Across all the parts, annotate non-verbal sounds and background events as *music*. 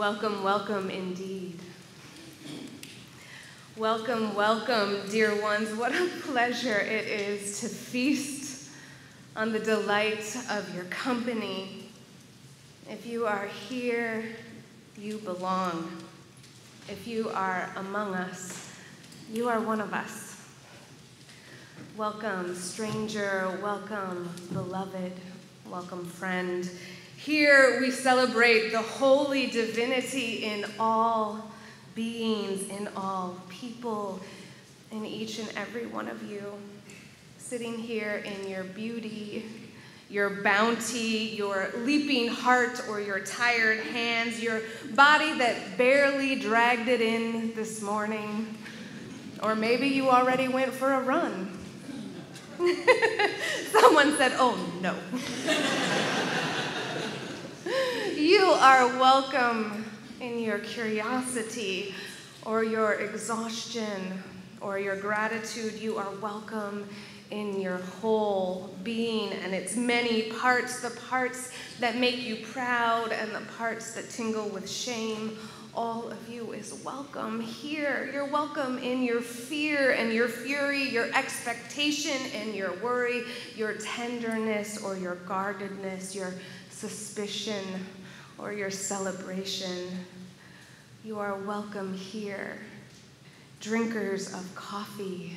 Welcome, welcome indeed. Welcome, welcome, dear ones. What a pleasure it is to feast on the delight of your company. If you are here, you belong. If you are among us, you are one of us. Welcome, stranger. Welcome, beloved. Welcome, friend. Here we celebrate the holy divinity in all beings, in all people, in each and every one of you. Sitting here in your beauty, your bounty, your leaping heart, or your tired hands, your body that barely dragged it in this morning. Or maybe you already went for a run. *laughs* Someone said, Oh no. *laughs* you are welcome in your curiosity or your exhaustion or your gratitude. You are welcome in your whole being and its many parts the parts that make you proud and the parts that tingle with shame. All of you is welcome here. You're welcome in your fear and your fury, your expectation and your worry, your tenderness or your guardedness, your suspicion or your celebration. You are welcome here, drinkers of coffee,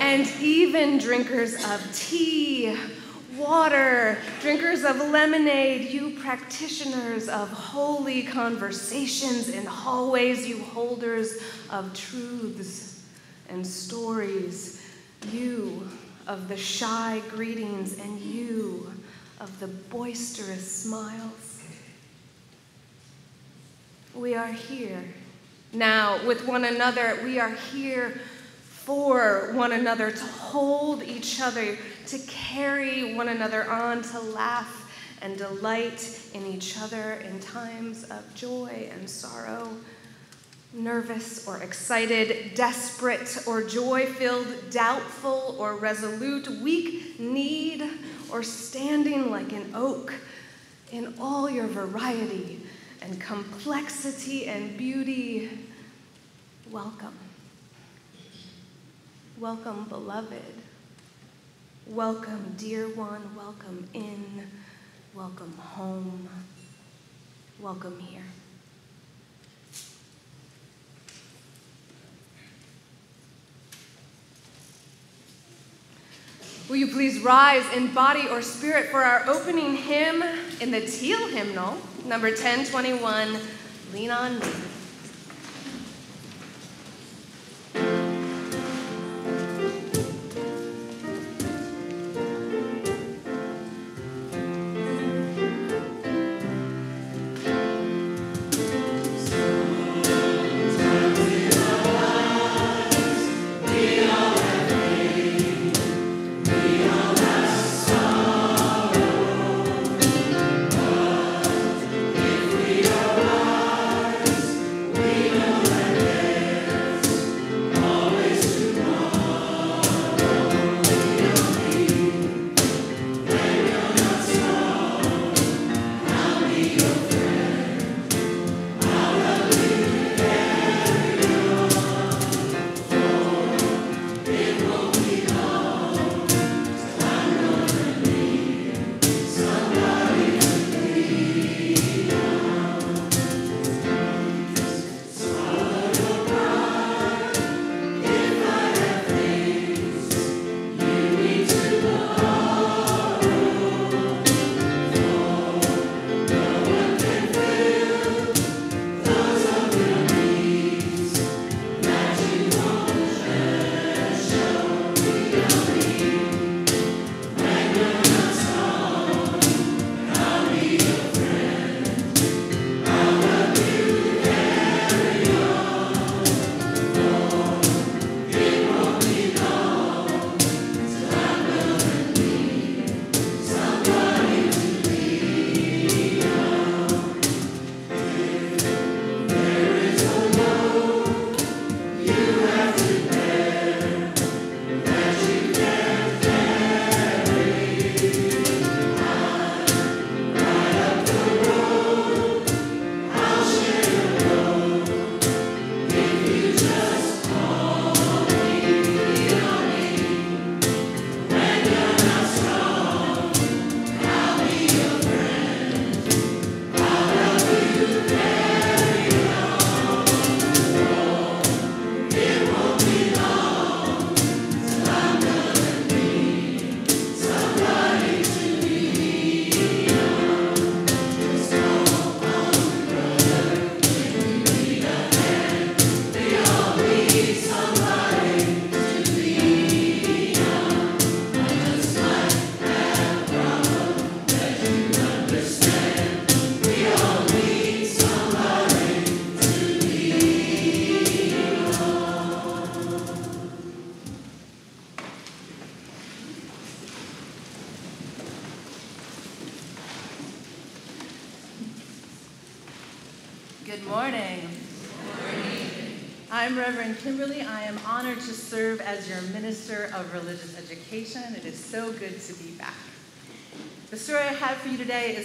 and even drinkers of tea, water, drinkers of lemonade, you practitioners of holy conversations in hallways, you holders of truths and stories, you of the shy greetings, and you of the boisterous smiles. We are here now with one another. We are here for one another, to hold each other, to carry one another on, to laugh and delight in each other in times of joy and sorrow, nervous or excited, desperate or joy filled, doubtful or resolute, weak, need, or standing like an oak in all your variety and complexity and beauty. Welcome. Welcome, beloved. Welcome, dear one. Welcome in. Welcome home. Welcome here. Will you please rise in body or spirit for our opening hymn in the teal hymnal, number 1021, Lean on Me.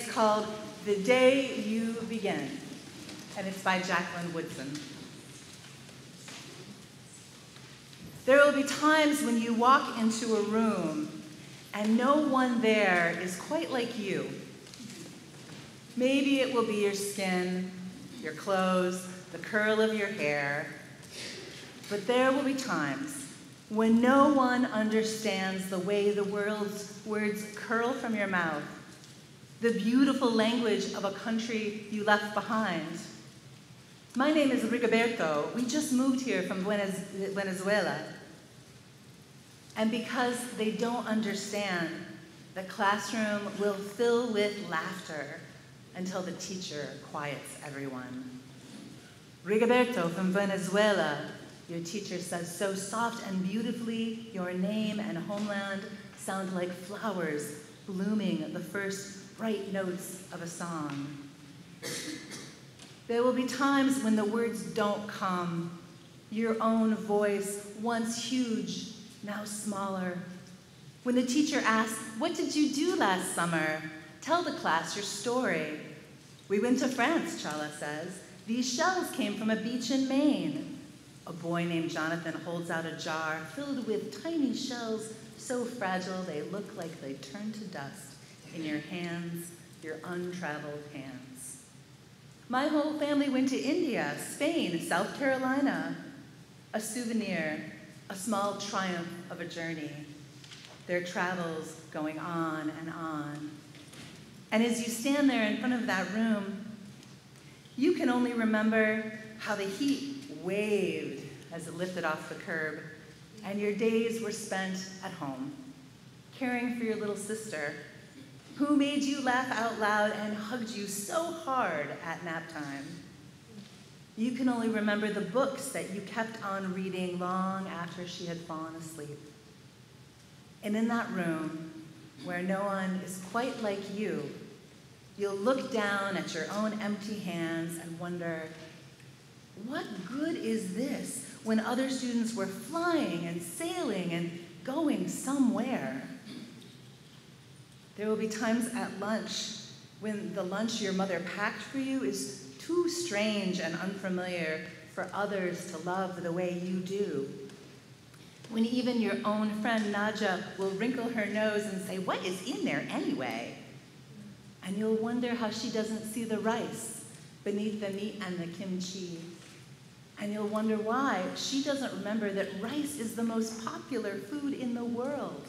Called The Day You Begin, and it's by Jacqueline Woodson. There will be times when you walk into a room and no one there is quite like you. Maybe it will be your skin, your clothes, the curl of your hair. But there will be times when no one understands the way the world's words curl from your mouth, the beautiful language of a country you left behind. My name is Rigoberto. We just moved here from Venezuela. And because they don't understand, the classroom will fill with laughter until the teacher quiets everyone. Rigoberto from Venezuela, your teacher says so soft and beautifully, your name and homeland sound like flowers blooming the first bright notes of a song. There will be times when the words don't come. Your own voice, once huge, now smaller. When the teacher asks, What did you do last summer? Tell the class your story. We went to France, Chala says. These shells came from a beach in Maine. A boy named Jonathan holds out a jar filled with tiny shells so fragile they look like they turn to dust in your hands, your untraveled hands. My whole family went to India, Spain, South Carolina. A souvenir, a small triumph of a journey. Their travels going on and on. And as you stand there in front of that room, you can only remember how the heat waved as it lifted off the curb, and your days were spent at home, caring for your little sister, who made you laugh out loud and hugged you so hard at nap time. You can only remember the books that you kept on reading long after she had fallen asleep. And in that room, where no one is quite like you, You'll look down at your own empty hands and wonder, what good is this when other students were flying and sailing and going somewhere? There will be times at lunch when the lunch your mother packed for you is too strange and unfamiliar for others to love the way you do. When even your own friend Naja will wrinkle her nose and say, What is in there anyway? And you'll wonder how she doesn't see the rice beneath the meat and the kimchi. And you'll wonder why she doesn't remember that rice is the most popular food in the world.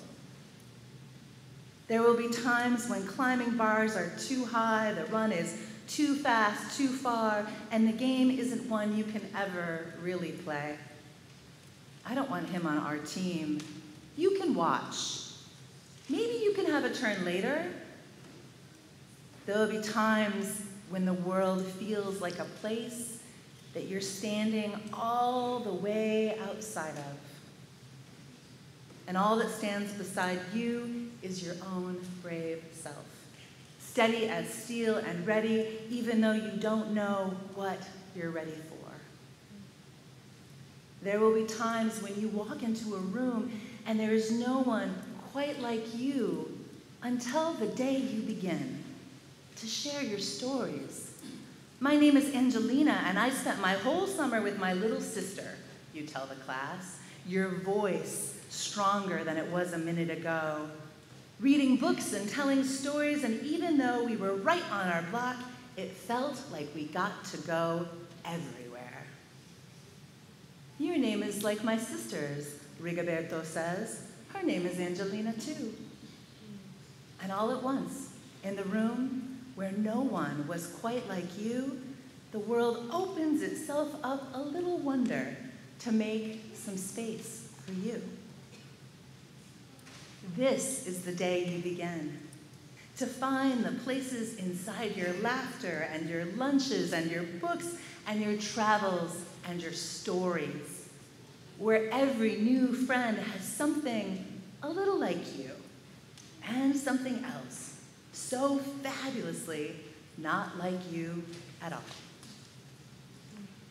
There will be times when climbing bars are too high, the run is too fast, too far, and the game isn't one you can ever really play. I don't want him on our team. You can watch. Maybe you can have a turn later, there will be times when the world feels like a place that you're standing all the way outside of. And all that stands beside you is your own brave self, steady as steel and ready, even though you don't know what you're ready for. There will be times when you walk into a room and there is no one quite like you until the day you begin to share your stories. My name is Angelina, and I spent my whole summer with my little sister, you tell the class, your voice stronger than it was a minute ago, reading books and telling stories, and even though we were right on our block, it felt like we got to go everywhere. Your name is like my sister's, Rigoberto says. Her name is Angelina, too. And all at once, in the room, where no one was quite like you, the world opens itself up a little wonder to make some space for you. This is the day you begin. To find the places inside your laughter and your lunches and your books and your travels and your stories, where every new friend has something a little like you and something else so fabulously not like you at all.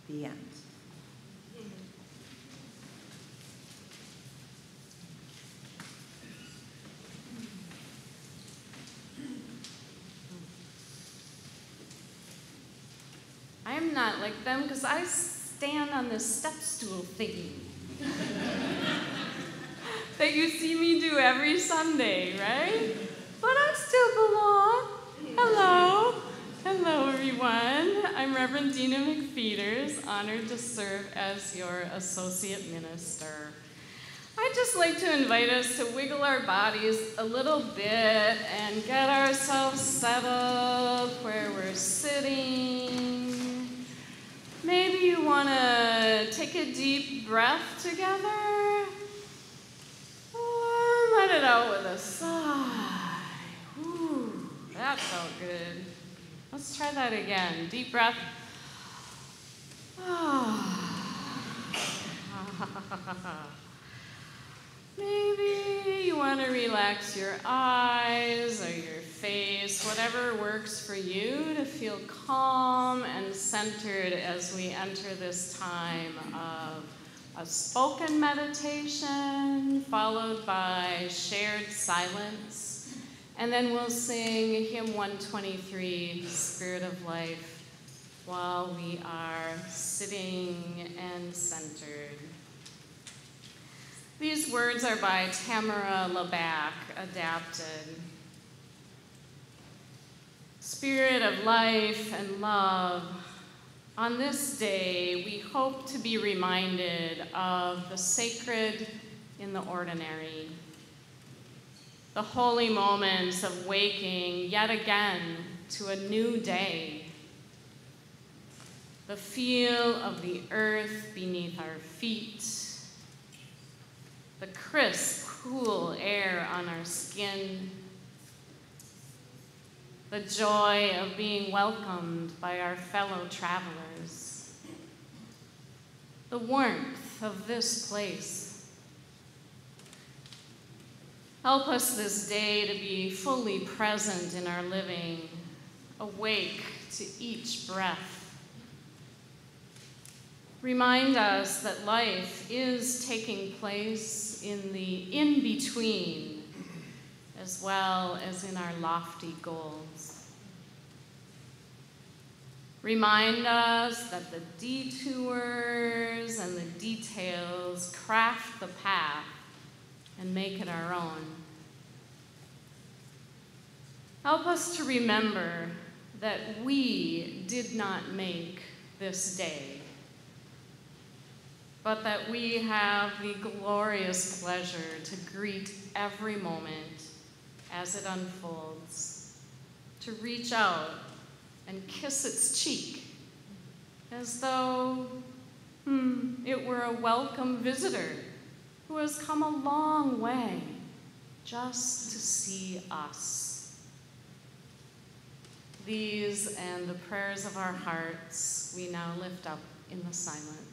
The end. I'm not like them because I stand on this step stool thingy *laughs* that you see me do every Sunday, right? But I still belong. Hello. Hello, everyone. I'm Reverend Dena McPhetres, honored to serve as your associate minister. I'd just like to invite us to wiggle our bodies a little bit and get ourselves settled where we're sitting. Maybe you want to take a deep breath together. Let it out with a sigh. Whew, that felt good. Let's try that again. Deep breath. Ah. *laughs* Maybe you want to relax your eyes or your face, whatever works for you to feel calm and centered as we enter this time of a spoken meditation followed by shared silence. And then we'll sing hymn 123, Spirit of Life, while we are sitting and centered. These words are by Tamara Lebak, adapted. Spirit of life and love, on this day we hope to be reminded of the sacred in the ordinary, the holy moments of waking yet again to a new day, the feel of the earth beneath our feet the crisp, cool air on our skin, the joy of being welcomed by our fellow travelers, the warmth of this place. Help us this day to be fully present in our living, awake to each breath remind us that life is taking place in the in between as well as in our lofty goals. Remind us that the detours and the details craft the path and make it our own. Help us to remember that we did not make this day but that we have the glorious pleasure to greet every moment as it unfolds, to reach out and kiss its cheek as though hmm, it were a welcome visitor who has come a long way just to see us. These and the prayers of our hearts we now lift up in the silence.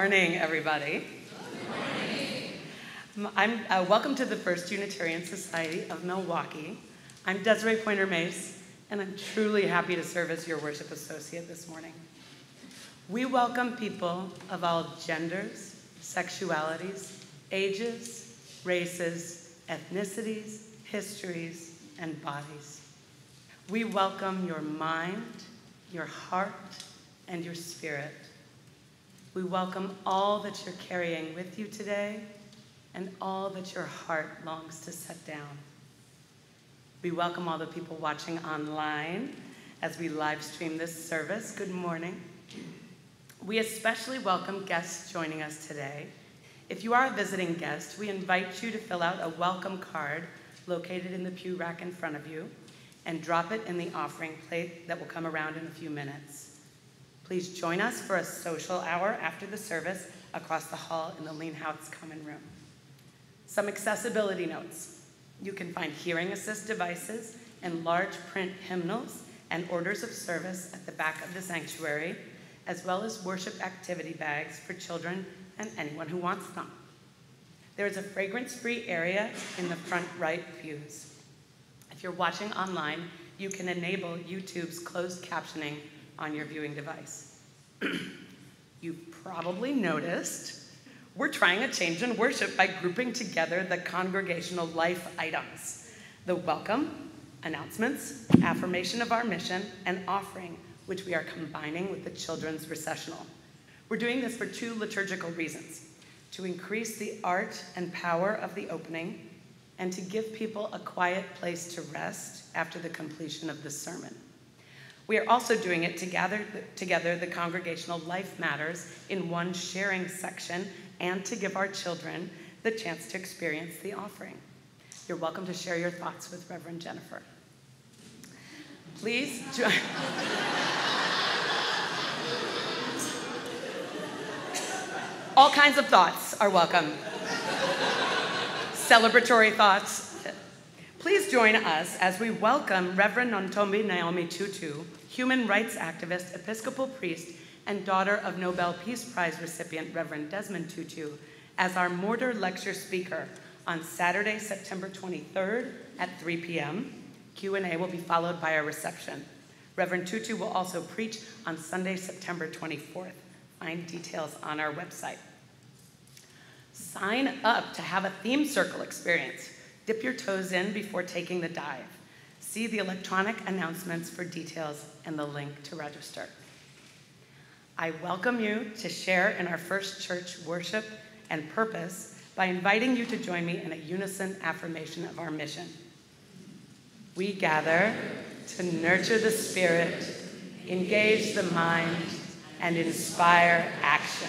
Good morning, everybody. I'm uh, welcome to the First Unitarian Society of Milwaukee. I'm Desiree Pointer Mace, and I'm truly happy to serve as your worship associate this morning. We welcome people of all genders, sexualities, ages, races, ethnicities, histories, and bodies. We welcome your mind, your heart, and your spirit. We welcome all that you're carrying with you today and all that your heart longs to set down. We welcome all the people watching online as we live stream this service. Good morning. We especially welcome guests joining us today. If you are a visiting guest, we invite you to fill out a welcome card located in the pew rack in front of you and drop it in the offering plate that will come around in a few minutes. Please join us for a social hour after the service across the hall in the Lean House Common Room. Some accessibility notes. You can find hearing assist devices and large print hymnals and orders of service at the back of the sanctuary, as well as worship activity bags for children and anyone who wants them. There is a fragrance-free area in the front right pews. If you're watching online, you can enable YouTube's closed captioning on your viewing device. *clears throat* You've probably noticed we're trying a change in worship by grouping together the congregational life items the welcome, announcements, affirmation of our mission, and offering, which we are combining with the children's recessional. We're doing this for two liturgical reasons to increase the art and power of the opening, and to give people a quiet place to rest after the completion of the sermon. We are also doing it to gather together the congregational life matters in one sharing section and to give our children the chance to experience the offering. You're welcome to share your thoughts with Reverend Jennifer. Please join. All kinds of thoughts are welcome. Celebratory thoughts. Please join us as we welcome Reverend Nontombi Naomi Tutu, human rights activist, Episcopal priest, and daughter of Nobel Peace Prize recipient Reverend Desmond Tutu, as our Mortar Lecture speaker on Saturday, September 23rd at 3 p.m. Q&A will be followed by a reception. Reverend Tutu will also preach on Sunday, September 24th. Find details on our website. Sign up to have a theme circle experience. Dip your toes in before taking the dive. See the electronic announcements for details and the link to register. I welcome you to share in our first church worship and purpose by inviting you to join me in a unison affirmation of our mission. We gather to nurture the spirit, engage the mind, and inspire action.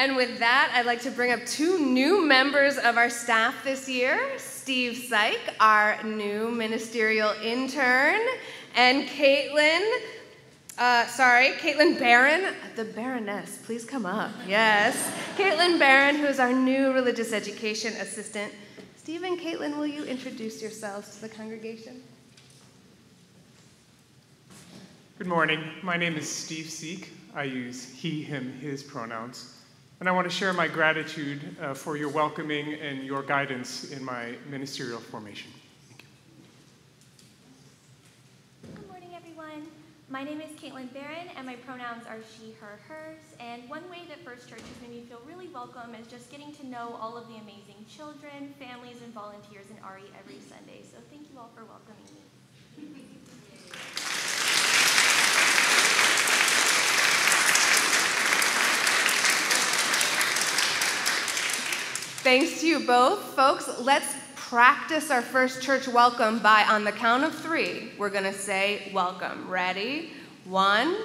And with that, I'd like to bring up two new members of our staff this year Steve Syke, our new ministerial intern, and Caitlin. Uh, sorry, Caitlin Barron, the Baroness, please come up. Yes. Caitlin Barron, who is our new religious education assistant. Steve and Caitlin, will you introduce yourselves to the congregation? Good morning. My name is Steve Seek. I use he, him, his pronouns. And I want to share my gratitude uh, for your welcoming and your guidance in my ministerial formation. Thank you. Good morning, everyone. My name is Caitlin Barron, and my pronouns are she, her, hers. And one way that First Church has made me feel really welcome is just getting to know all of the amazing children, families, and volunteers in RE every Sunday. So thank you all for welcoming me. Thanks to you both. Folks, let's practice our first church welcome by, on the count of three, we're going to say welcome. Ready? One,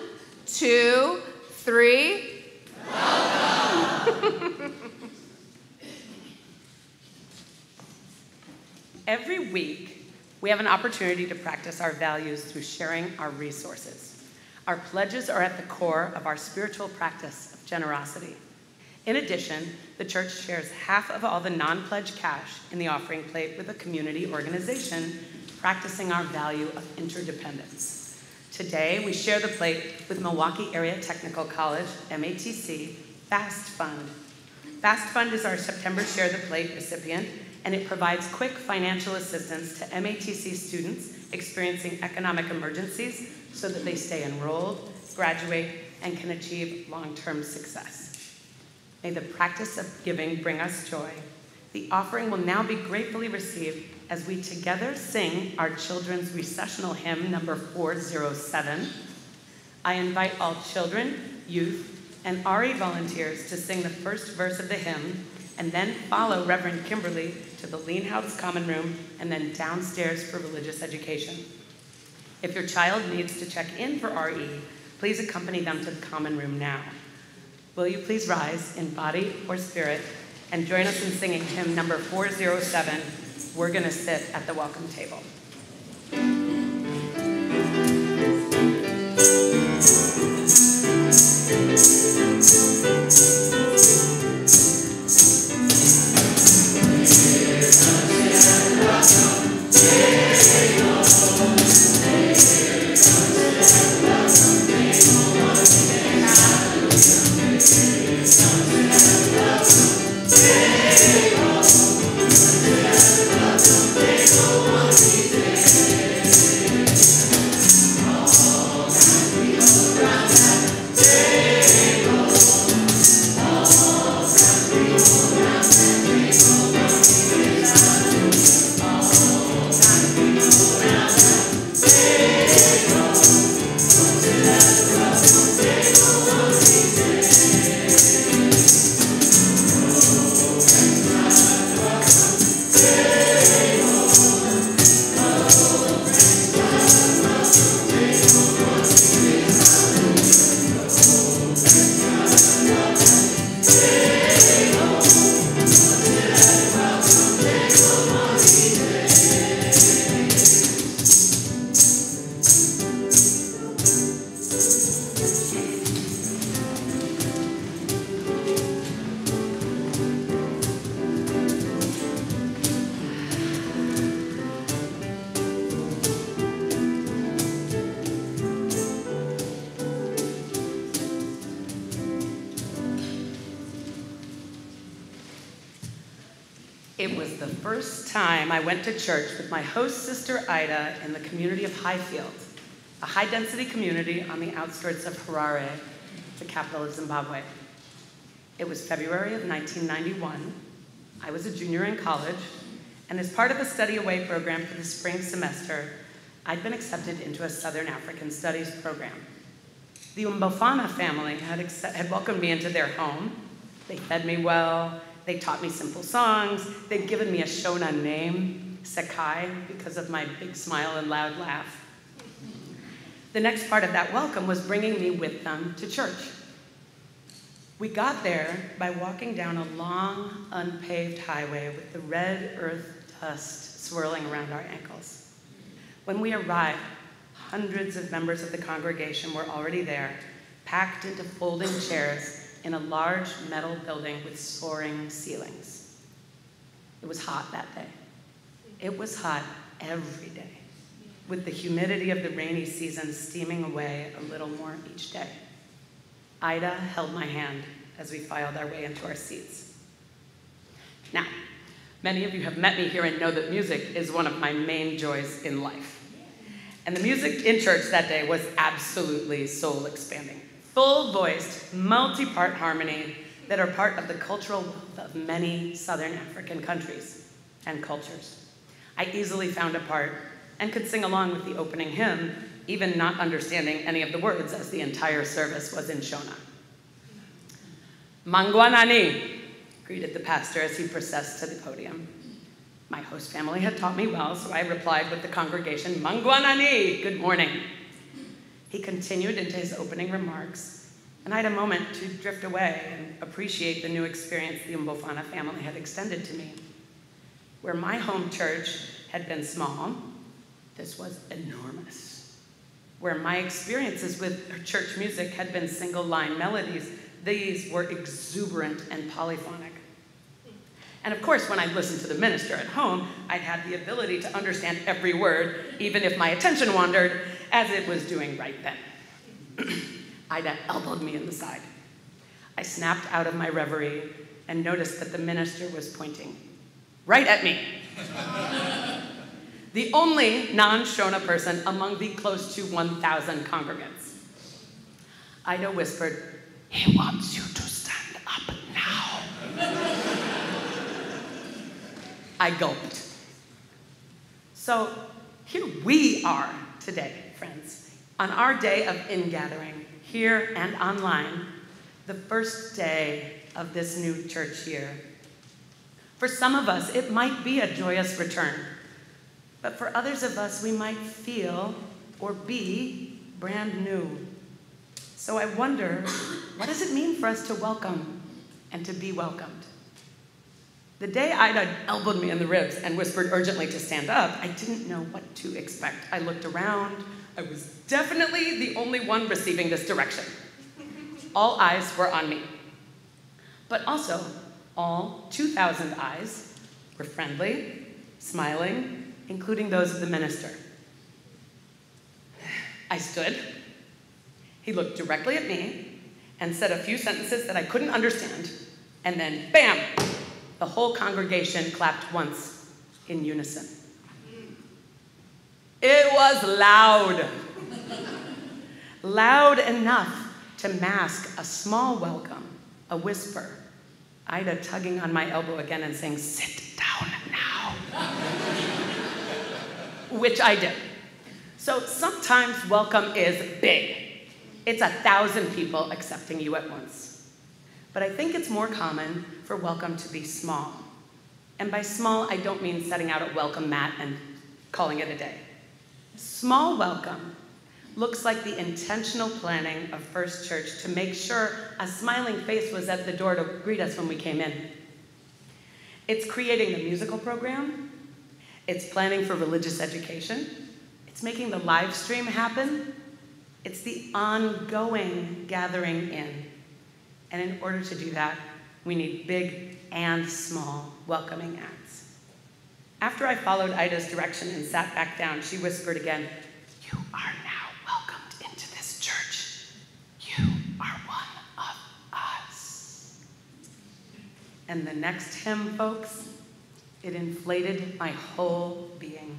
two, three. Welcome. *laughs* Every week, we have an opportunity to practice our values through sharing our resources. Our pledges are at the core of our spiritual practice of generosity. In addition, the church shares half of all the non pledge cash in the offering plate with a community organization practicing our value of interdependence. Today, we share the plate with Milwaukee Area Technical College, MATC, FAST Fund. FAST Fund is our September Share the Plate recipient, and it provides quick financial assistance to MATC students experiencing economic emergencies so that they stay enrolled, graduate, and can achieve long-term success. May the practice of giving bring us joy. The offering will now be gratefully received as we together sing our children's recessional hymn number 407. I invite all children, youth, and RE volunteers to sing the first verse of the hymn and then follow Reverend Kimberly to the Lean House Common Room and then downstairs for religious education. If your child needs to check in for RE, please accompany them to the Common Room now. Will you please rise in body or spirit and join us in singing hymn number 407? we're going to sit at the welcome table. To church with my host sister Ida in the community of Highfield, a high density community on the outskirts of Harare, the capital of Zimbabwe. It was February of 1991. I was a junior in college, and as part of a study away program for the spring semester, I'd been accepted into a Southern African Studies program. The Umbofana family had, had welcomed me into their home. They fed me well, they taught me simple songs, they'd given me a Shona name, Sekai because of my big smile and loud laugh. The next part of that welcome was bringing me with them to church. We got there by walking down a long, unpaved highway with the red earth dust swirling around our ankles. When we arrived, hundreds of members of the congregation were already there, packed into folding chairs in a large metal building with soaring ceilings. It was hot that day. It was hot every day, with the humidity of the rainy season steaming away a little more each day. Ida held my hand as we filed our way into our seats. Now, many of you have met me here and know that music is one of my main joys in life. And the music in church that day was absolutely soul expanding. Full voiced, multi part harmony that are part of the cultural wealth of many Southern African countries and cultures. I easily found a part and could sing along with the opening hymn, even not understanding any of the words as the entire service was in Shona. Mangwanani, greeted the pastor as he processed to the podium. My host family had taught me well, so I replied with the congregation, Mangwanani, good morning. He continued into his opening remarks, and I had a moment to drift away and appreciate the new experience the Umbofana family had extended to me. Where my home church had been small, this was enormous. Where my experiences with church music had been single line melodies, these were exuberant and polyphonic. And of course, when I listened to the minister at home, I'd had the ability to understand every word, even if my attention wandered, as it was doing right then. *clears throat* Ida elbowed me in the side. I snapped out of my reverie and noticed that the minister was pointing right at me. *laughs* the only non Shona person among the close to 1,000 congregants. Ida whispered, He wants you to stand up now. *laughs* I gulped. So here we are today, friends, on our day of ingathering, here and online, the first day of this new church year. For some of us, it might be a joyous return, but for others of us, we might feel or be brand new. So I wonder, what does it mean for us to welcome and to be welcomed? The day Ida elbowed me in the ribs and whispered urgently to stand up, I didn't know what to expect. I looked around. I was definitely the only one receiving this direction. All eyes were on me. But also, all 2,000 eyes were friendly, smiling, including those of the minister. I stood. He looked directly at me and said a few sentences that I couldn't understand, and then, bam, the whole congregation clapped once in unison. It was loud. loud enough to mask a small welcome, a whisper, Ida tugging on my elbow again and saying, Sit down now. Which I did. So sometimes welcome is big. It's a thousand people accepting you at once. But I think it's more common for welcome to be small. And by small, I don't mean setting out a welcome mat and calling it a day. Small welcome looks like the intentional planning of First Church to make sure a smiling face was at the door to greet us when we came in. It's creating the musical program, it's planning for religious education, it's making the live stream happen, it's the ongoing gathering in. And in order to do that, we need big and small welcoming acts. After I followed Ida's direction and sat back down, she whispered again, You are now welcomed into this church. You are one of us. And the next hymn, folks, it inflated my whole being.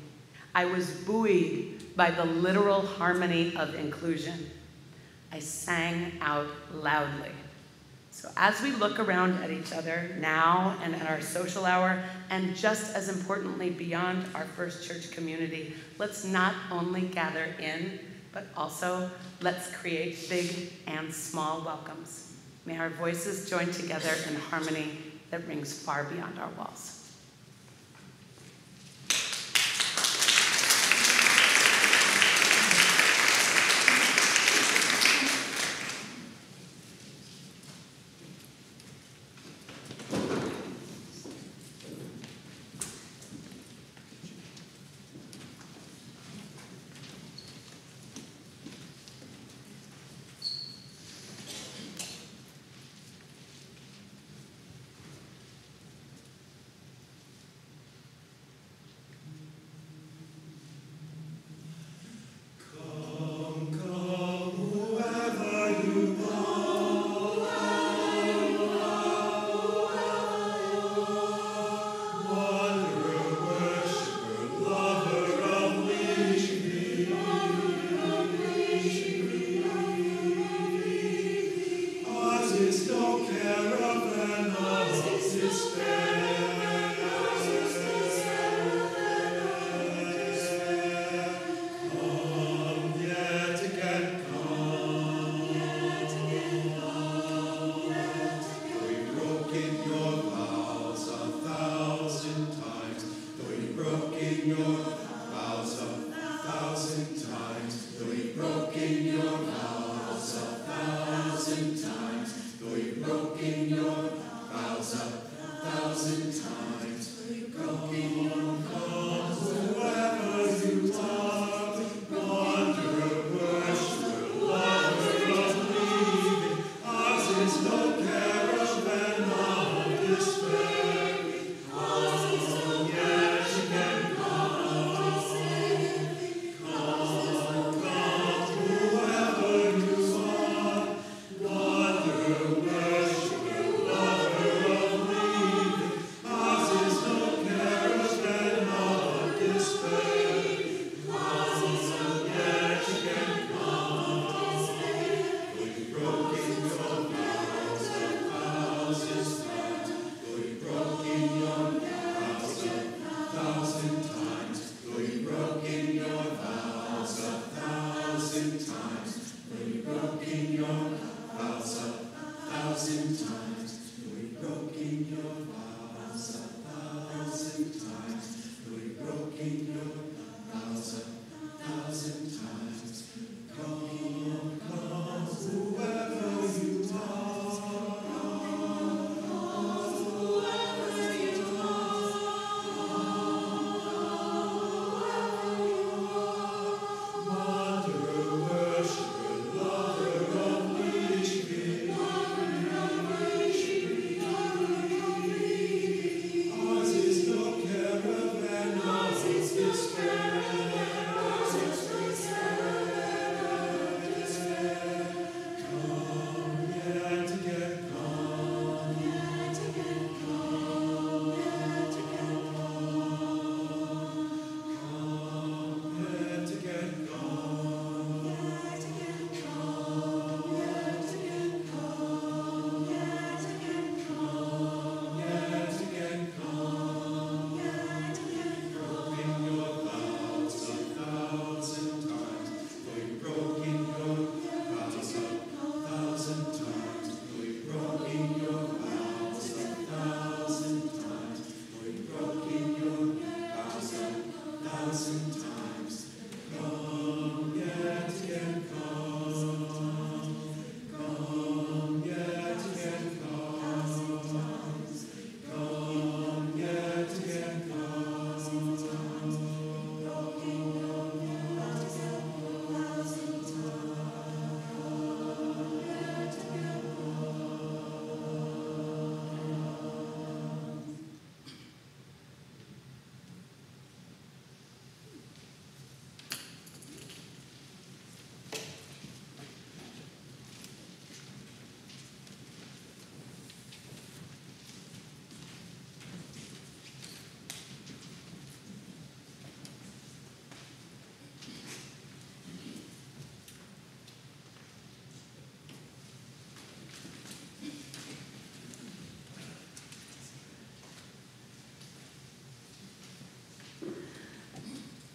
I was buoyed by the literal harmony of inclusion. I sang out loudly. So, as we look around at each other now and at our social hour, and just as importantly, beyond our First Church community, let's not only gather in, but also let's create big and small welcomes. May our voices join together in harmony that rings far beyond our walls.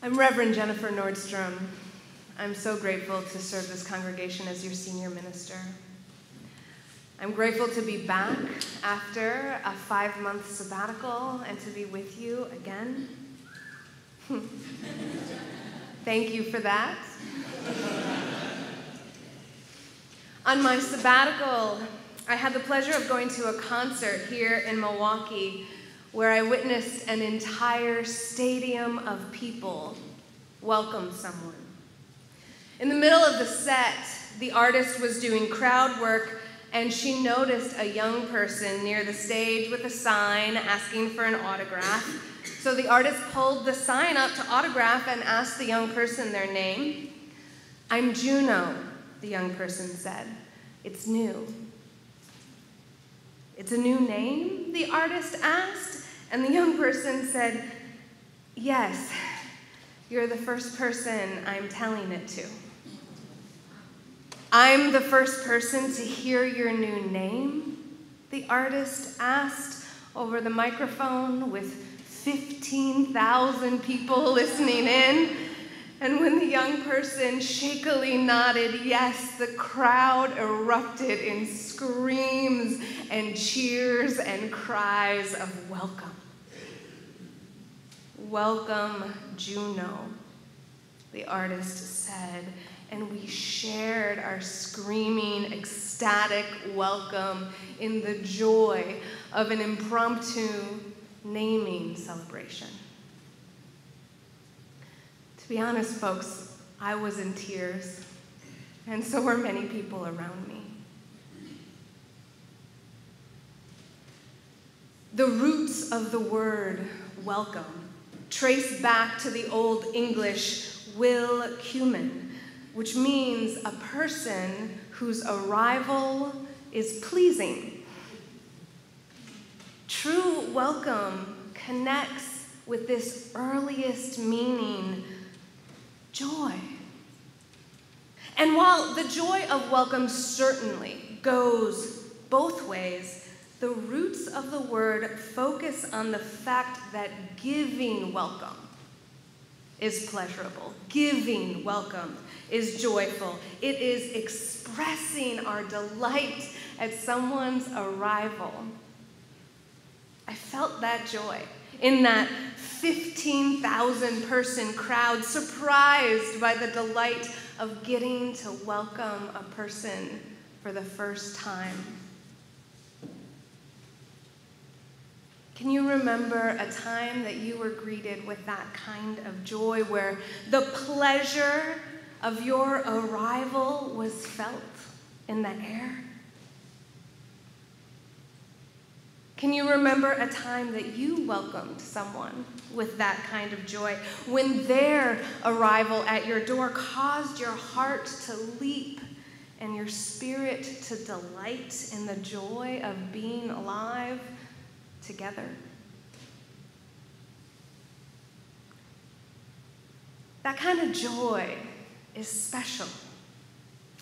I'm Reverend Jennifer Nordstrom. I'm so grateful to serve this congregation as your senior minister. I'm grateful to be back after a five month sabbatical and to be with you again. *laughs* Thank you for that. On my sabbatical, I had the pleasure of going to a concert here in Milwaukee where I witnessed an entire stadium of people welcome someone. In the middle of the set, the artist was doing crowd work and she noticed a young person near the stage with a sign asking for an autograph. So the artist pulled the sign up to autograph and asked the young person their name. I'm Juno, the young person said. It's new. It's a new name? The artist asked. And the young person said, Yes, you're the first person I'm telling it to. I'm the first person to hear your new name, the artist asked over the microphone with 15,000 people listening in. And when the young person shakily nodded yes, the crowd erupted in screams and cheers and cries of welcome. Welcome, Juno, the artist said, and we shared our screaming, ecstatic welcome in the joy of an impromptu naming celebration. To be honest, folks, I was in tears, and so were many people around me. The roots of the word welcome trace back to the Old English will cumin, which means a person whose arrival is pleasing. True welcome connects with this earliest meaning joy. And while the joy of welcome certainly goes both ways, the roots of the word focus on the fact that giving welcome is pleasurable. Giving welcome is joyful. It is expressing our delight at someone's arrival. I felt that joy in that 15,000 person crowd, surprised by the delight of getting to welcome a person for the first time. Can you remember a time that you were greeted with that kind of joy where the pleasure of your arrival was felt in the air? Can you remember a time that you welcomed someone with that kind of joy when their arrival at your door caused your heart to leap and your spirit to delight in the joy of being alive? Together. That kind of joy is special.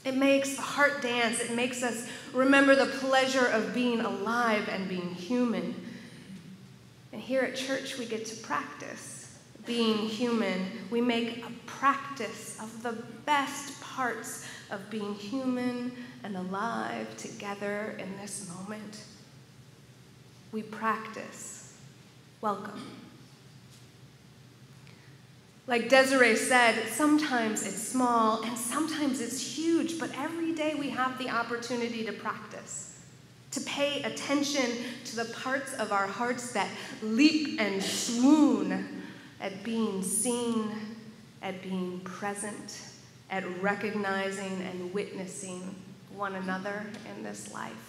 It makes the heart dance. It makes us remember the pleasure of being alive and being human. And here at church, we get to practice being human. We make a practice of the best parts of being human and alive together in this moment we practice welcome. Like Desiree said, sometimes it's small and sometimes it's huge, but every day we have the opportunity to practice, to pay attention to the parts of our hearts that leap and swoon at being seen, at being present, at recognizing and witnessing one another in this life.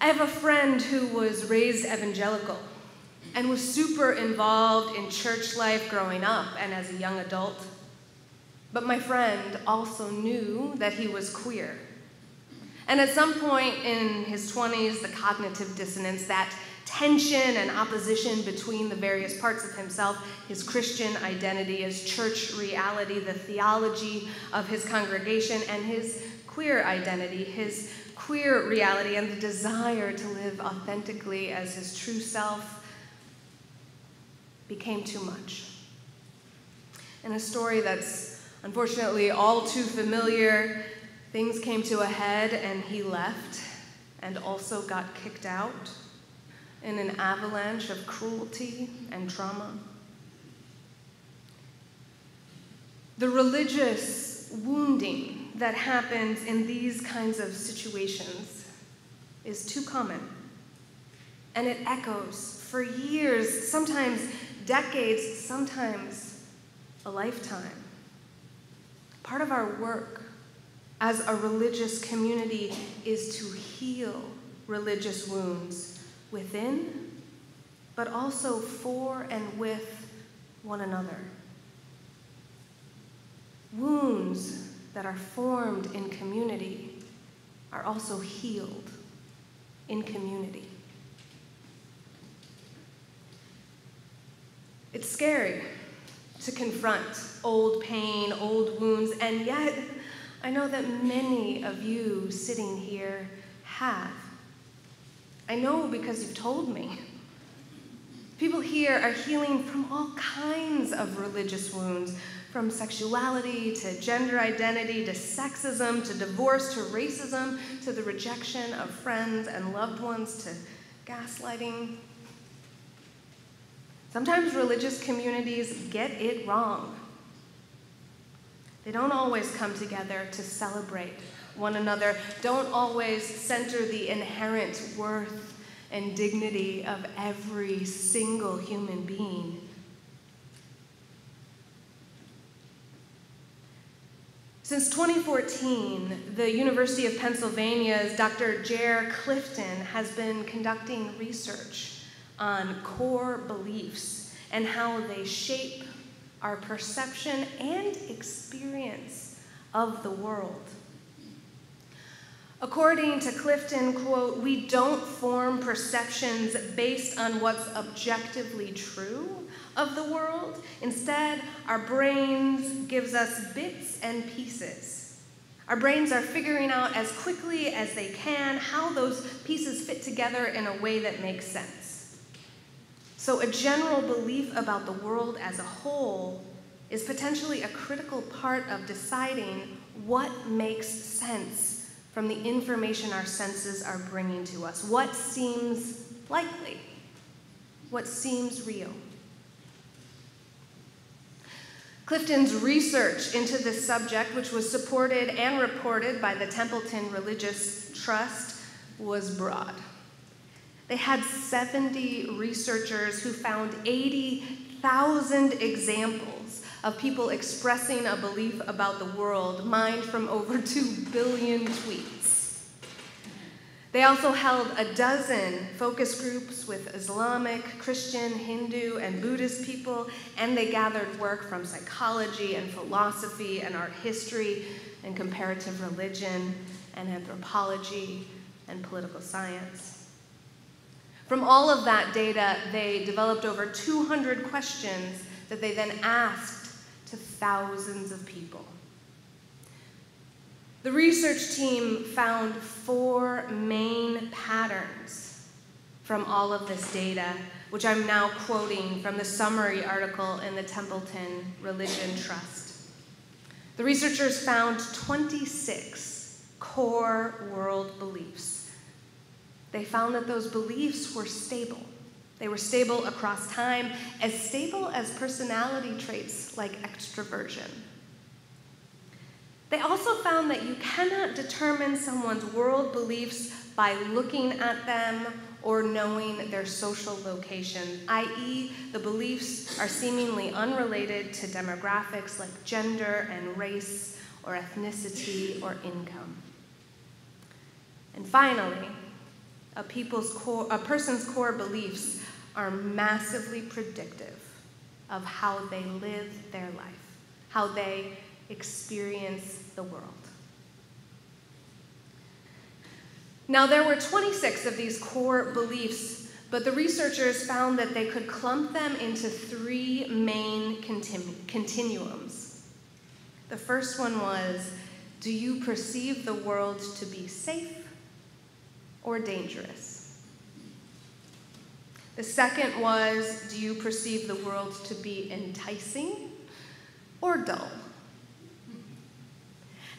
I have a friend who was raised evangelical and was super involved in church life growing up and as a young adult. But my friend also knew that he was queer. And at some point in his 20s, the cognitive dissonance, that tension and opposition between the various parts of himself, his Christian identity, his church reality, the theology of his congregation, and his queer identity, his queer reality and the desire to live authentically as his true self became too much. In a story that's unfortunately all too familiar, things came to a head and he left and also got kicked out in an avalanche of cruelty and trauma. The religious wounding that happens in these kinds of situations is too common. And it echoes for years, sometimes decades, sometimes a lifetime. Part of our work as a religious community is to heal religious wounds within, but also for and with one another. Wounds that are formed in community are also healed in community. It's scary to confront old pain, old wounds, and yet I know that many of you sitting here have. I know because you've told me. People here are healing from all kinds of religious wounds from sexuality to gender identity to sexism to divorce to racism to the rejection of friends and loved ones to gaslighting. Sometimes religious communities get it wrong. They don't always come together to celebrate one another, don't always center the inherent worth and dignity of every single human being Since 2014, the University of Pennsylvania's Dr. Jer Clifton has been conducting research on core beliefs and how they shape our perception and experience of the world. According to Clifton, quote, we don't form perceptions based on what's objectively true of the world. Instead, our brains gives us bits and pieces. Our brains are figuring out as quickly as they can how those pieces fit together in a way that makes sense. So, a general belief about the world as a whole is potentially a critical part of deciding what makes sense from the information our senses are bringing to us. What seems likely? What seems real? Clifton's research into this subject, which was supported and reported by the Templeton Religious Trust, was broad. They had 70 researchers who found 80,000 examples of people expressing a belief about the world, mined from over *laughs* 2 billion tweets. They also held a dozen focus groups with Islamic, Christian, Hindu, and Buddhist people, and they gathered work from psychology and philosophy and art history and comparative religion and anthropology and political science. From all of that data, they developed over 200 questions that they then asked to thousands of people. The research team found four main patterns from all of this data, which I'm now quoting from the summary article in the Templeton Religion Trust. The researchers found 26 core world beliefs. They found that those beliefs were stable. They were stable across time, as stable as personality traits like extroversion. They also found that you cannot determine someone's world beliefs by looking at them or knowing their social location, i.e., the beliefs are seemingly unrelated to demographics like gender and race or ethnicity or income. And finally, a, people's core, a person's core beliefs are massively predictive of how they live their life, how they experience the world. Now, there were 26 of these core beliefs, but the researchers found that they could clump them into three main continu- continuums. The first one was Do you perceive the world to be safe or dangerous? The second was Do you perceive the world to be enticing or dull?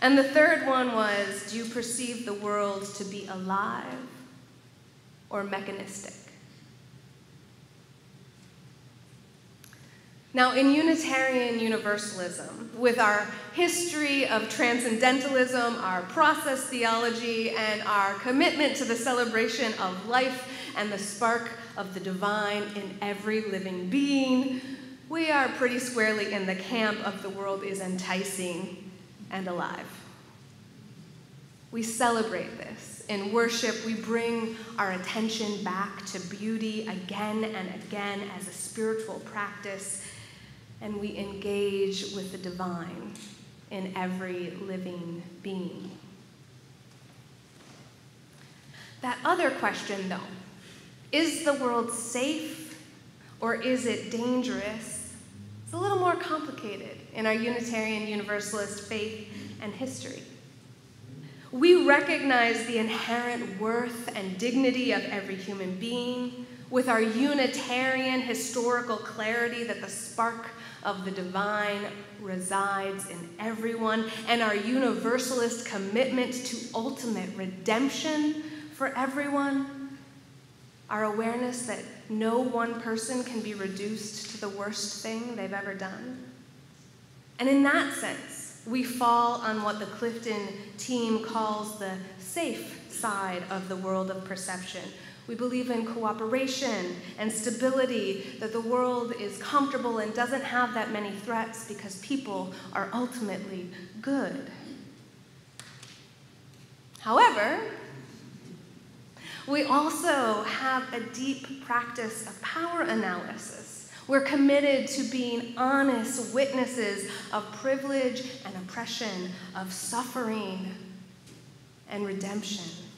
And the third one was Do you perceive the world to be alive or mechanistic? Now, in Unitarian Universalism, with our history of transcendentalism, our process theology, and our commitment to the celebration of life and the spark of the divine in every living being, we are pretty squarely in the camp of the world is enticing and alive. We celebrate this. In worship, we bring our attention back to beauty again and again as a spiritual practice, and we engage with the divine in every living being. That other question, though, is the world safe or is it dangerous? It's a little more complicated in our Unitarian Universalist faith and history. We recognize the inherent worth and dignity of every human being with our Unitarian historical clarity that the spark of the divine resides in everyone, and our Universalist commitment to ultimate redemption for everyone. Our awareness that no one person can be reduced to the worst thing they've ever done. And in that sense, we fall on what the Clifton team calls the safe side of the world of perception. We believe in cooperation and stability, that the world is comfortable and doesn't have that many threats because people are ultimately good. However, we also have a deep practice of power analysis we're committed to being honest witnesses of privilege and oppression, of suffering and redemption.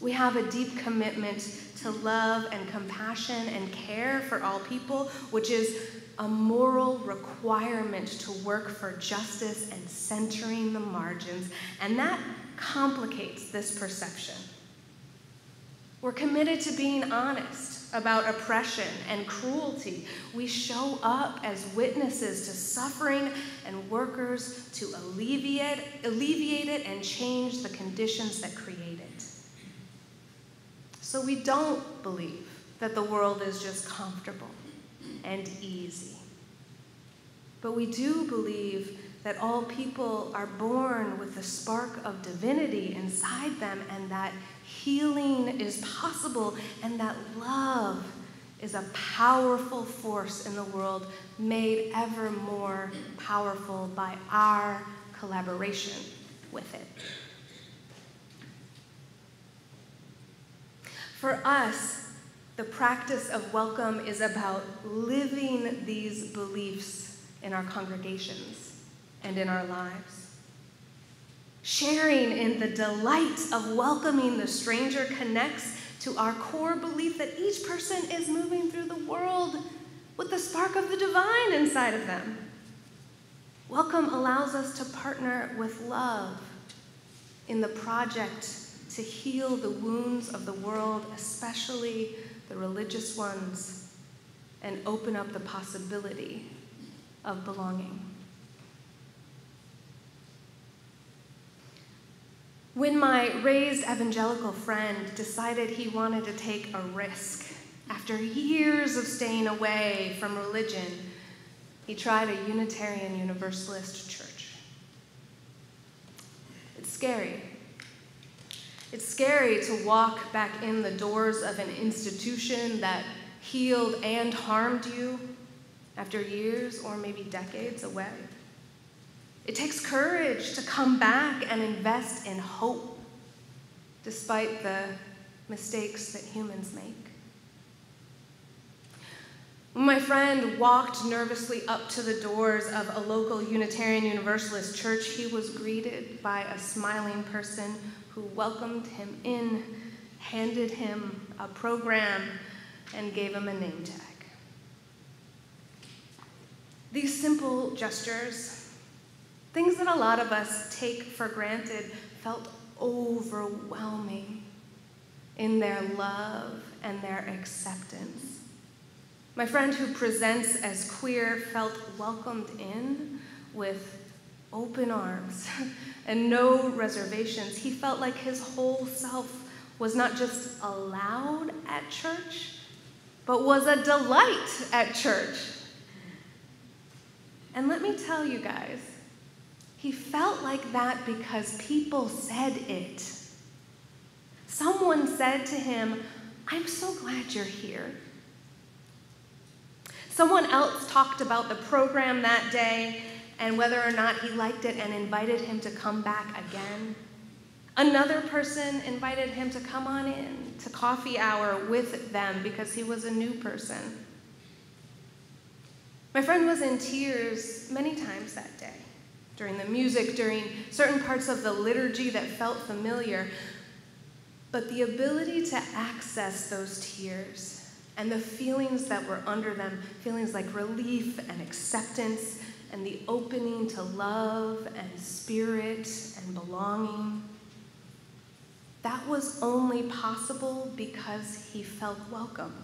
We have a deep commitment to love and compassion and care for all people, which is a moral requirement to work for justice and centering the margins. And that complicates this perception. We're committed to being honest about oppression and cruelty. We show up as witnesses to suffering and workers to alleviate, alleviate it and change the conditions that create. So we don't believe that the world is just comfortable and easy. But we do believe that all people are born with the spark of divinity inside them and that healing is possible and that love is a powerful force in the world made ever more powerful by our collaboration with it. For us, the practice of welcome is about living these beliefs in our congregations and in our lives. Sharing in the delight of welcoming the stranger connects to our core belief that each person is moving through the world with the spark of the divine inside of them. Welcome allows us to partner with love in the project to heal the wounds of the world, especially the religious ones, and open up the possibility of belonging. When my raised evangelical friend decided he wanted to take a risk after years of staying away from religion, he tried a Unitarian Universalist church. It's scary. It's scary to walk back in the doors of an institution that healed and harmed you after years or maybe decades away. It takes courage to come back and invest in hope despite the mistakes that humans make. When my friend walked nervously up to the doors of a local Unitarian Universalist church, he was greeted by a smiling person who welcomed him in, handed him a program, and gave him a name tag. These simple gestures Things that a lot of us take for granted felt overwhelming in their love and their acceptance. My friend who presents as queer felt welcomed in with open arms *laughs* and no reservations. He felt like his whole self was not just allowed at church, but was a delight at church. And let me tell you guys, he felt like that because people said it. Someone said to him, I'm so glad you're here. Someone else talked about the program that day and whether or not he liked it and invited him to come back again. Another person invited him to come on in to coffee hour with them because he was a new person. My friend was in tears many times that day during the music, during certain parts of the liturgy that felt familiar. But the ability to access those tears and the feelings that were under them, feelings like relief and acceptance, and the opening to love and spirit and belonging, that was only possible because he felt welcome.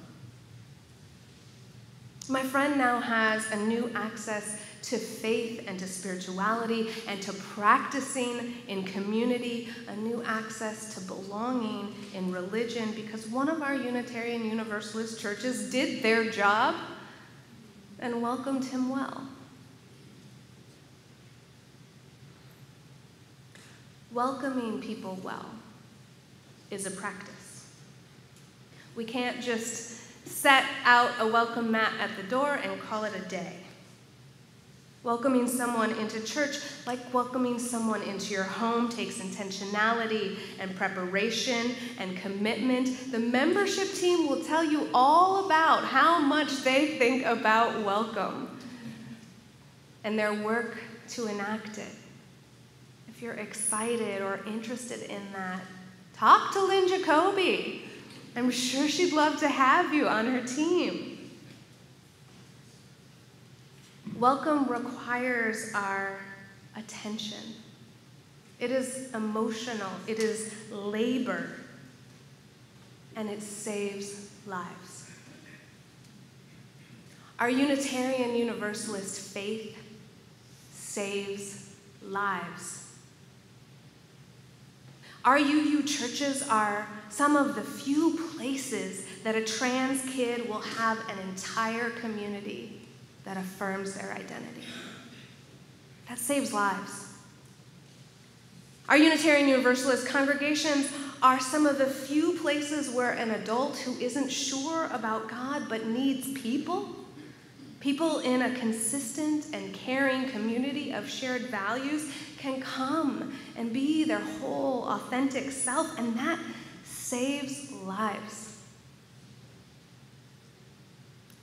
My friend now has a new access to faith and to spirituality and to practicing in community, a new access to belonging in religion, because one of our Unitarian Universalist churches did their job and welcomed him well. Welcoming people well is a practice. We can't just set out a welcome mat at the door and call it a day. Welcoming someone into church, like welcoming someone into your home, takes intentionality and preparation and commitment. The membership team will tell you all about how much they think about welcome and their work to enact it. If you're excited or interested in that, talk to Lynn Jacoby. I'm sure she'd love to have you on her team. Welcome requires our attention. It is emotional, it is labor, and it saves lives. Our Unitarian Universalist faith saves lives. Our UU churches are some of the few places that a trans kid will have an entire community that affirms their identity. That saves lives. Our Unitarian Universalist congregations are some of the few places where an adult who isn't sure about God but needs people, people in a consistent and caring community of shared values, can come and be their whole authentic self, and that saves lives.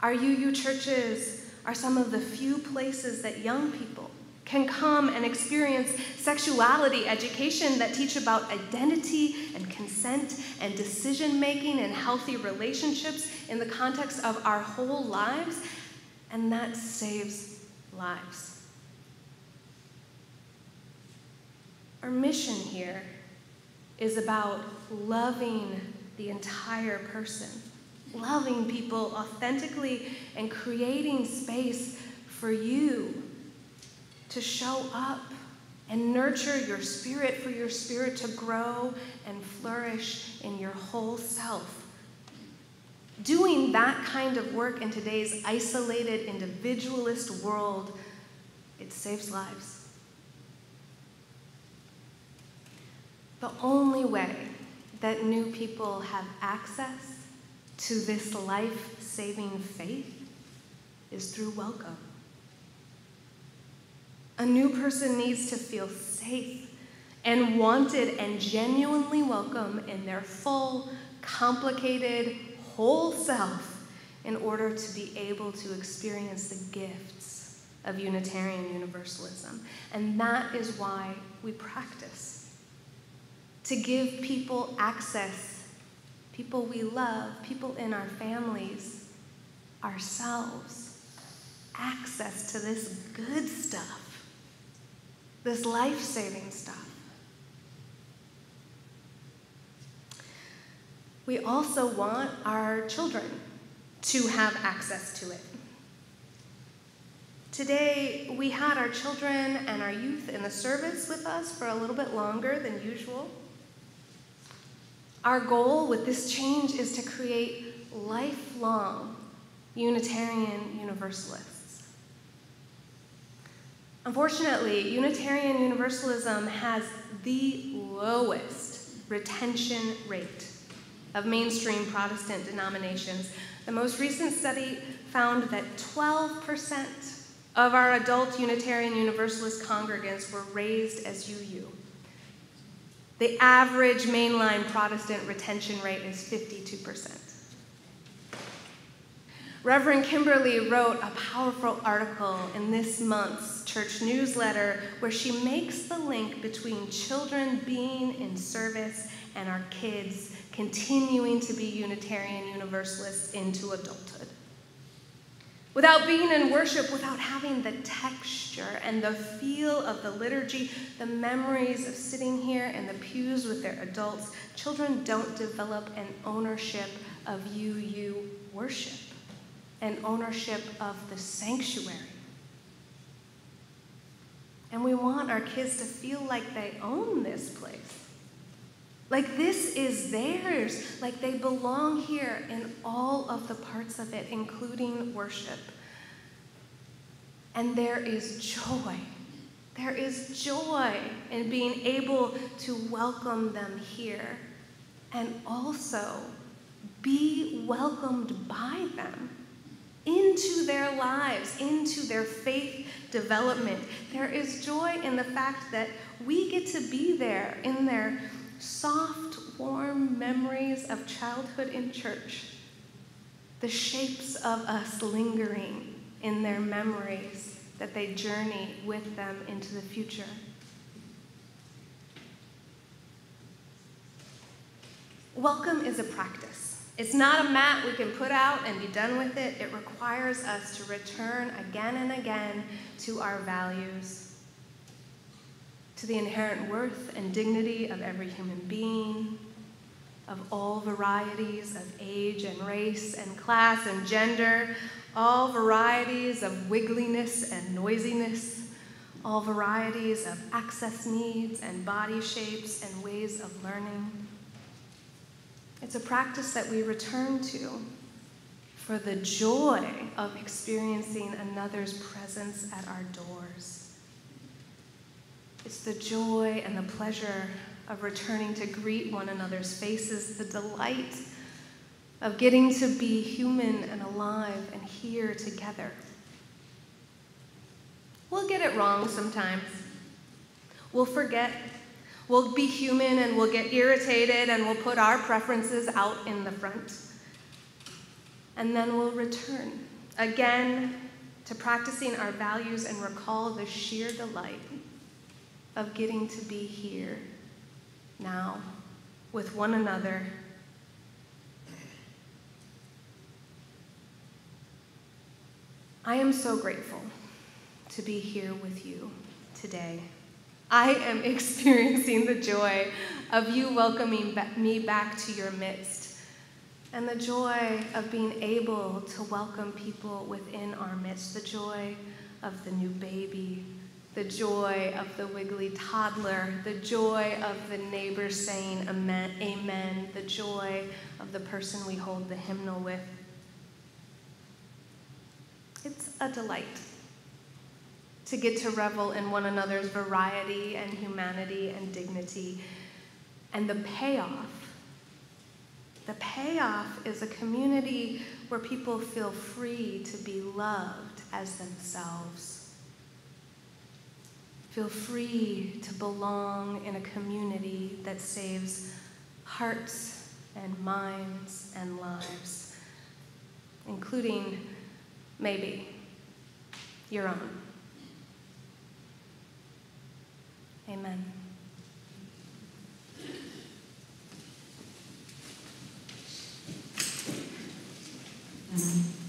Our UU churches are some of the few places that young people can come and experience sexuality education that teach about identity and consent and decision making and healthy relationships in the context of our whole lives, and that saves lives. Our mission here is about loving the entire person, loving people authentically, and creating space for you to show up and nurture your spirit, for your spirit to grow and flourish in your whole self. Doing that kind of work in today's isolated, individualist world, it saves lives. The only way that new people have access to this life saving faith is through welcome. A new person needs to feel safe and wanted and genuinely welcome in their full, complicated, whole self in order to be able to experience the gifts of Unitarian Universalism. And that is why we practice to give people access, people we love, people in our families, ourselves, access to this good stuff this life saving stuff. We also want our children to have access to it. Today, we had our children and our youth in the service with us for a little bit longer than usual. Our goal with this change is to create lifelong Unitarian Universalists. Unfortunately, Unitarian Universalism has the lowest retention rate of mainstream Protestant denominations. The most recent study found that 12% of our adult Unitarian Universalist congregants were raised as UU. The average mainline Protestant retention rate is 52%. Reverend Kimberly wrote a powerful article in this month's church newsletter where she makes the link between children being in service and our kids continuing to be Unitarian Universalists into adulthood. Without being in worship, without having the texture and the feel of the liturgy, the memories of sitting here in the pews with their adults, children don't develop an ownership of you, you worship and ownership of the sanctuary. And we want our kids to feel like they own this place. Like this is theirs, like they belong here in all of the parts of it, including worship. And there is joy. There is joy in being able to welcome them here and also be welcomed by them into their lives, into their faith development. There is joy in the fact that we get to be there in their soft, warm memories of childhood in church, the shapes of us lingering in their memories that they journey with them into the future. Welcome is a practice. It's not a mat we can put out and be done with it. It requires us to return again and again to our values, to the inherent worth and dignity of every human being, of all varieties of age and race and class and gender, all varieties of wiggliness and noisiness, all varieties of access needs and body shapes and ways of learning. It's a practice that we return to for the joy of experiencing another's presence at our doors. It's the joy and the pleasure of returning to greet one another's faces, the delight of getting to be human and alive and here together. We'll get it wrong sometimes. We'll forget. We'll be human and we'll get irritated and we'll put our preferences out in the front. And then we'll return again to practicing our values and recall the sheer delight of getting to be here now with one another. I am so grateful to be here with you today. I am *laughs* experiencing the joy of you welcoming me back to your midst and the joy of being able to welcome people within our midst, the joy of the new baby, the joy of the wiggly toddler, the joy of the neighbor saying amen, amen, the joy of the person we hold the hymnal with. It's a delight to get to revel in one another's variety and humanity and dignity. And the payoff, the payoff is a community where people feel free to be loved as themselves Feel free to belong in a community that saves hearts and minds and lives, including maybe your own. Amen. Mm-hmm.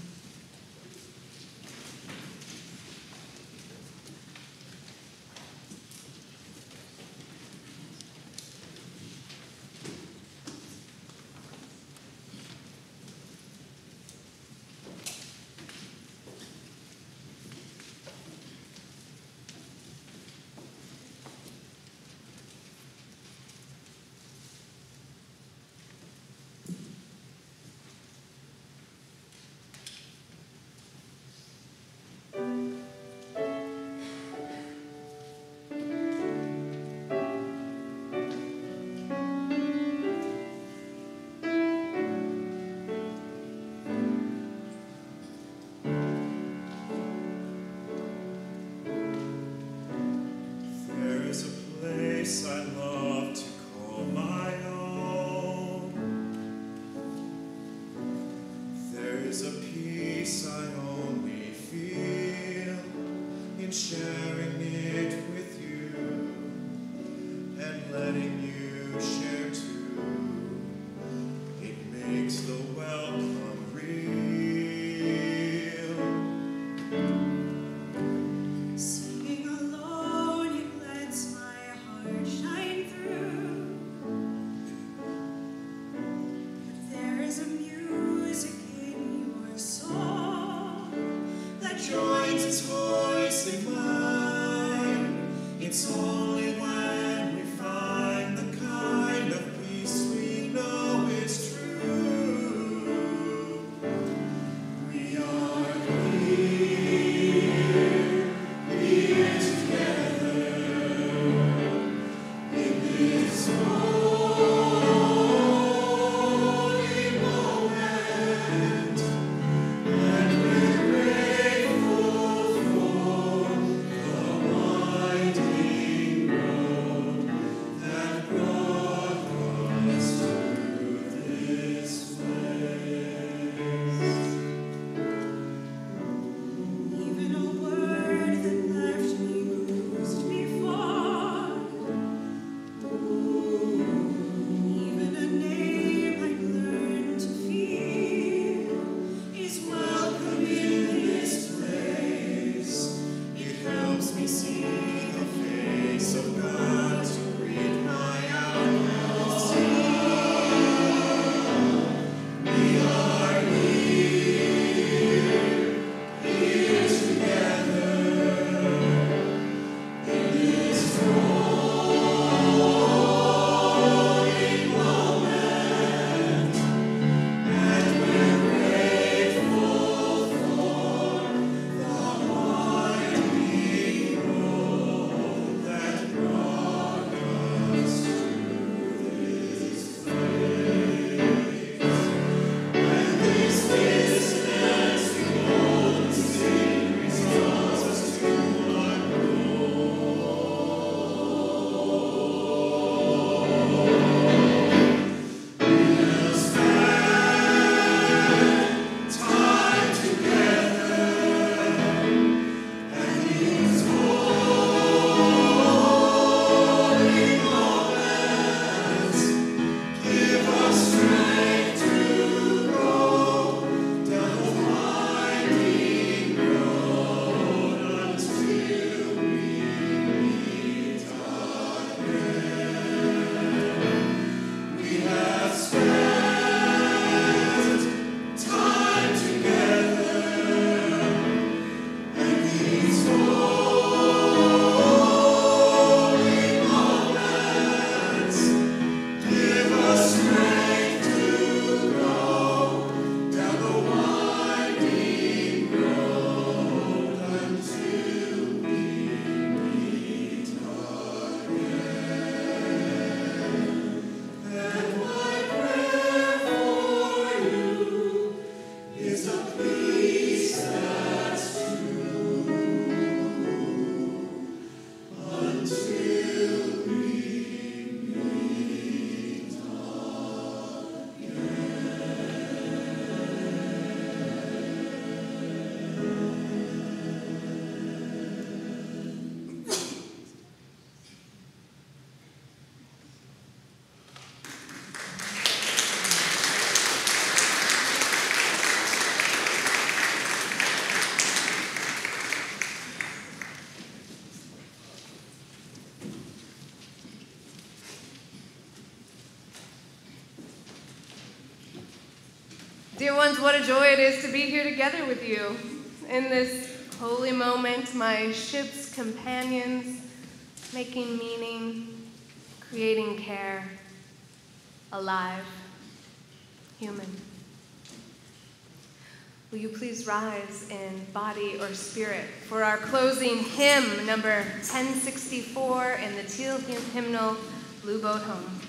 Dear ones, what a joy it is to be here together with you in this holy moment, my ship's companions, making meaning, creating care, alive, human. Will you please rise in body or spirit for our closing hymn, number 1064 in the Teal hymnal, Blue Boat Home.